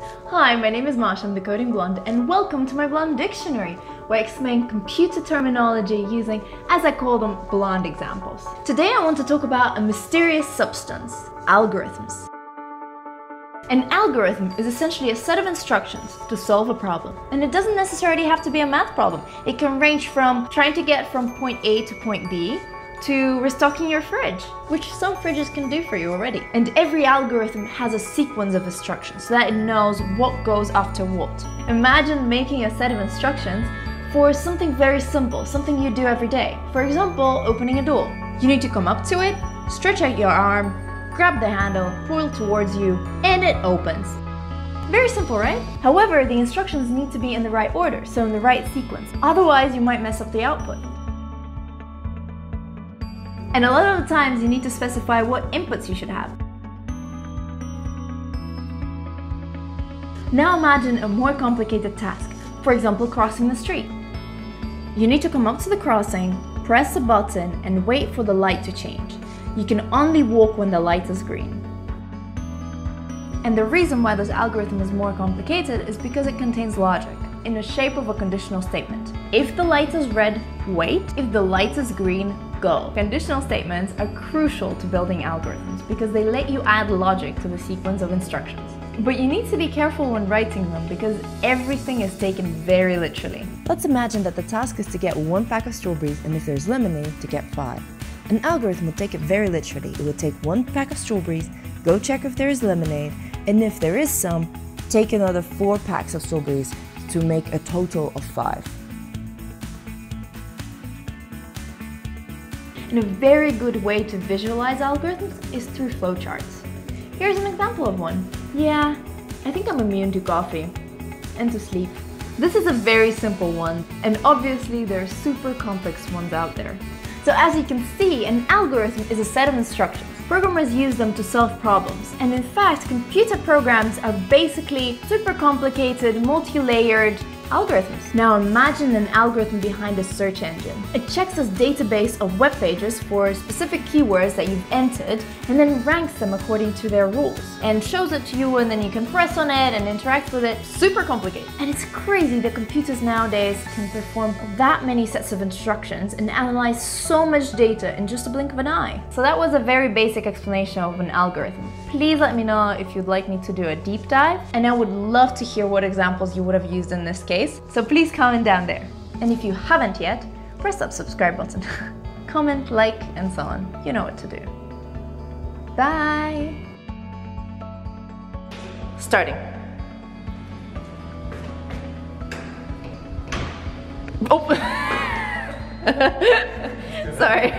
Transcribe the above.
Hi, my name is Marsha, I'm the Coding Blonde, and welcome to my Blonde Dictionary, where I explain computer terminology using, as I call them, blonde examples. Today I want to talk about a mysterious substance, algorithms. An algorithm is essentially a set of instructions to solve a problem. And it doesn't necessarily have to be a math problem. It can range from trying to get from point A to point B to restocking your fridge, which some fridges can do for you already. And every algorithm has a sequence of instructions so that it knows what goes after what. Imagine making a set of instructions for something very simple, something you do every day. For example, opening a door. You need to come up to it, stretch out your arm, grab the handle, pull towards you, and it opens. Very simple, right? However, the instructions need to be in the right order, so in the right sequence. Otherwise, you might mess up the output. And a lot of the times you need to specify what inputs you should have. Now imagine a more complicated task, for example crossing the street. You need to come up to the crossing, press a button and wait for the light to change. You can only walk when the light is green. And the reason why this algorithm is more complicated is because it contains logic in the shape of a conditional statement. If the light is red, wait. If the light is green, go. Conditional statements are crucial to building algorithms because they let you add logic to the sequence of instructions. But you need to be careful when writing them because everything is taken very literally. Let's imagine that the task is to get one pack of strawberries and if there's lemonade, to get five. An algorithm would take it very literally. It would take one pack of strawberries, go check if there is lemonade, and if there is some, take another four packs of strawberries to make a total of five. And a very good way to visualize algorithms is through flowcharts. Here's an example of one. Yeah, I think I'm immune to coffee and to sleep. This is a very simple one, and obviously there are super complex ones out there. So as you can see, an algorithm is a set of instructions. Programmers use them to solve problems. And in fact, computer programs are basically super complicated, multi-layered, algorithms. Now imagine an algorithm behind a search engine. It checks this database of web pages for specific keywords that you've entered and then ranks them according to their rules and shows it to you and then you can press on it and interact with it. Super complicated. And it's crazy that computers nowadays can perform that many sets of instructions and analyze so much data in just a blink of an eye. So that was a very basic explanation of an algorithm. Please let me know if you'd like me to do a deep dive and I would love to hear what examples you would have used in this case so please comment down there. And if you haven't yet, press that subscribe button. comment, like, and so on. You know what to do. Bye! Starting. Oh! Sorry.